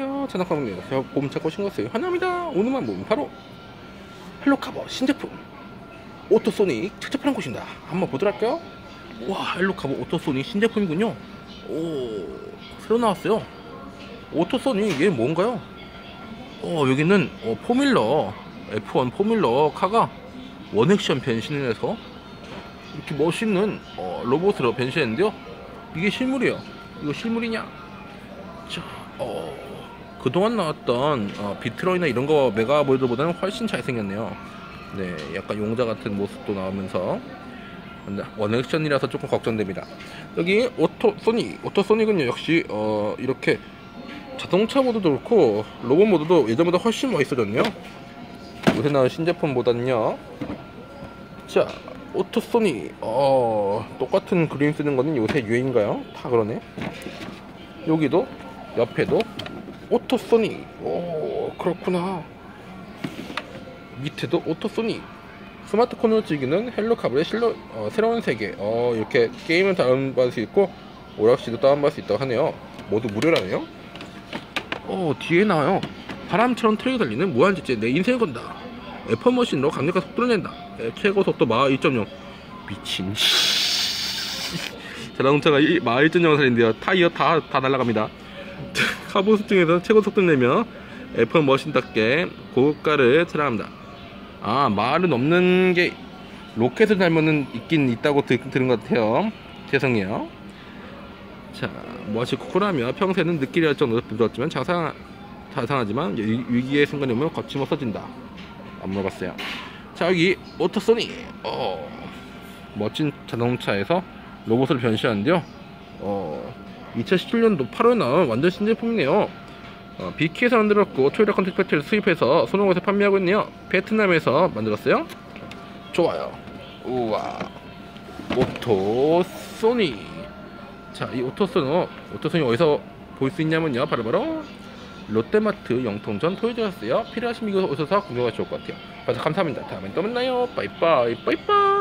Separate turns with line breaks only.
안녕하세요. 자나카입니다. 제가 봄 찾고 신것어요 환영합니다. 오늘만 보면 바로 헬로카버 신제품 오토소닉 착잡하는 곳입니다. 한번 보도록 할까요. 와 헬로카버 오토소닉 신제품이군요. 오 새로 나왔어요. 오토소닉 이게 뭔가요? 어 여기는 어, 포뮬러 F1 포뮬러 카가 원액션 변신을 해서 이렇게 멋있는 어, 로봇으로 변신했는데요. 이게 실물이에요. 이거 실물이냐? 자, 어, 그동안 나왔던 어, 비트로이나 이런 거 메가볼트보다는 훨씬 잘생겼네요. 네, 약간 용자 같은 모습도 나오면서 one action이라서 조금 걱정됩니다. 여기 오토 소닉, 오토 소닉은요 역시 어, 이렇게 자동차 모드도 그렇고 로봇 모드도 예전보다 훨씬 멋있어졌네요. 요새 나온 신제품보다는요. 자, 오토 소닉, 어, 똑같은 그림 쓰는 거는 요새 유행인가요? 다 그러네. 여기도 옆에도 오토소닉. 오 그렇구나. 밑에도 오토소닉. 스마트폰으로 즐기는 헬로카봇의 실로, 어, 새로운 세계. 어, 이렇게 게임을 다운받을 수 있고 오락실도 다운받을 수 있다고 하네요. 모두 무료라네요. 어 뒤에 나와요. 바람처럼 트랙을 달리는 무한질주 내 인생을 건다. F1 머신으로 강력한 속도를 낸다. 에, 최고 속도 마1.0 미친. 자동차가 마 1.0 살인데요. 타이어 다, 다 날아갑니다 카보스 중에서 최고 속도 내며 F1 머신답게 고가를 자랑합니다. 아 말은 없는 게 로켓을 닮은 있긴 있다고 들, 들은 것 같아요. 죄송해요. 자, 멋이 코코라며 평소에는 느끼려 할 정도로 부드럽지만 자상, 자상하지만 위- 위기의 순간이 오면 거침없어진다. 안 물어봤어요. 자, 여기 오토소닉. 어, 멋진 자동차에서 로봇으로 변신하는데요. 어, 2017년도 8월에 나온 완전 신제품이네요. 어, BK에서 만들었고 초이락 컨텐츠 팩토리를 수입해서 손오공에서 판매하고 있네요. 베트남에서 만들었어요. 좋아요. 우와. 오토 소닉. 자, 이 오토 소노, 오토 소닉 어디서 볼 수 있냐면요. 바로바로 롯데마트 영통점 토이저러스였어요. 필요하시면 이거 오셔서 좋을 것 같아요. 감사합니다. 다음에 또 만나요. 빠이빠이, 빠이빠이.